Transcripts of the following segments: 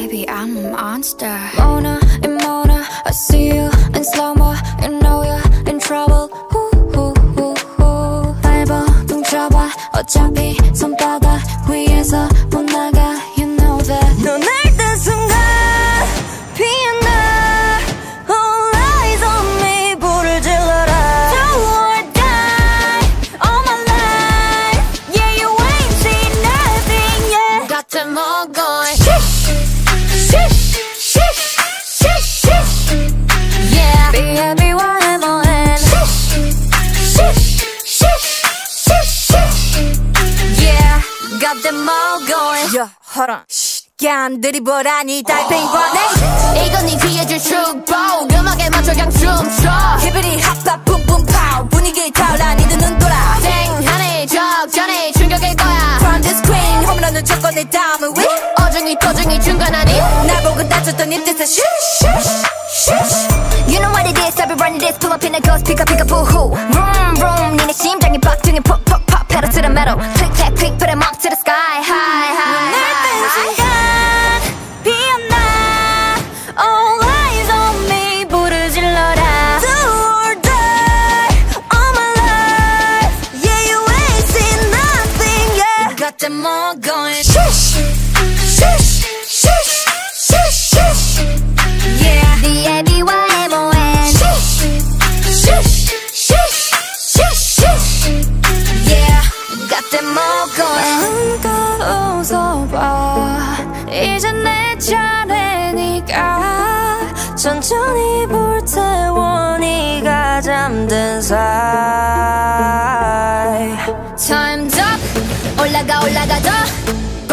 monster Mona and Mona I see you in slow-mo You know you're in trouble 후후후후 밟아 뭉쳐봐 어차피 손바닥 위에서 못 나가 You know that 넌 알던 순간 피어나 All eyes on me 불을 질러라 Do or die all my life Yeah you ain't seen nothing yet Got them all going Yeah Got them all going 야 hold on 얀 드리블하니 달팽이 보내 이건 네 뒤에 줄 축복 음악에 맞춰 그냥 춤춰 히브리 핫바 뿜뿜 파우 분위기 타올라 니들 눈 돌아 땡하네 적잖네 충격일 거야 From the screen 홈런은 조건 내 다음은 위 어중이 to중이 중간 아니 날 보고 다쳤던 입 뜻은 슈슈 You know what it is I've been running this Pull up in the ghost pick up pick up boohoo Vroom vroom 니네 심장이 박등에 pop them all going Shush Shush Shush Shush Shush Yeah B-A-B-Y-M-O-N Shush Shush Shush Shush Shush Yeah Got them all going 마음껏 웃어봐 이제 내 차례니까 천천히 불태워 네가 잠든 사이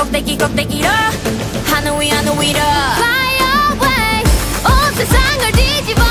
껍데기 껍데기로. 하늘 위 하늘 위로. Fly away 온 세상을 뒤집어